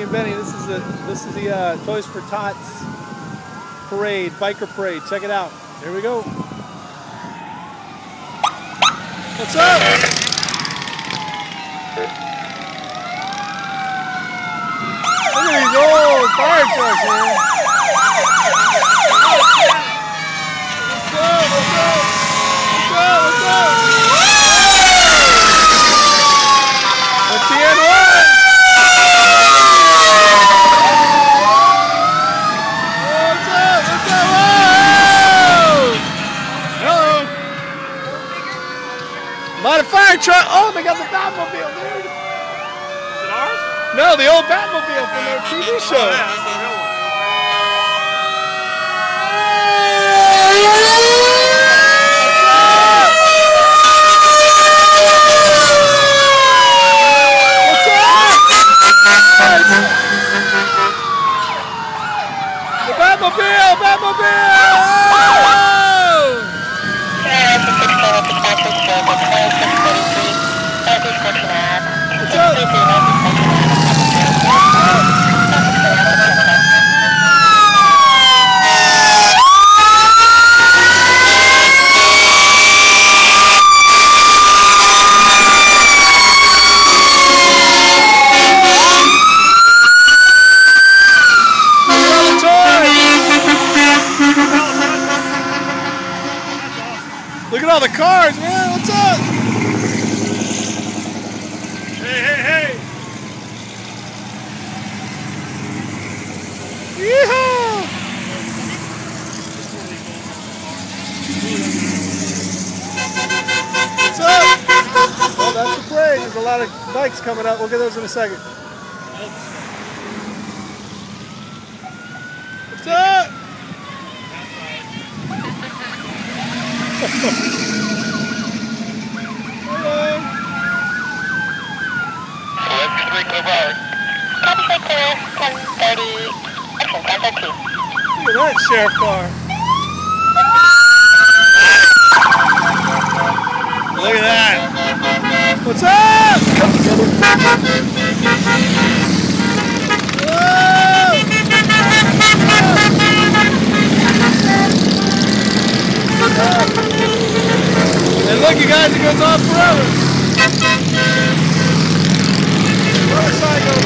Frankie and Benny. This is the this is the uh, Toys for Tots parade, biker parade. Check it out. Here we go. What's up? Look at these old fire trucks, man. Of fire truck. Oh, they got the Batmobile, dude. Is it ours? No, the old Batmobile from their TV oh, show. Oh, yeah, that's the real one. What's up? The Batmobile! Batmobile! What's up? Another toy! Look at all the cars, man. What's up? Yeehaw! What's up? Oh, that's the parade. There's a lot of bikes coming up. We'll get those in a second. What's up? Hello. Look at that sheriff car. Look at that. What's up? Whoa. And look, you guys, it goes on forever. Motorcycle.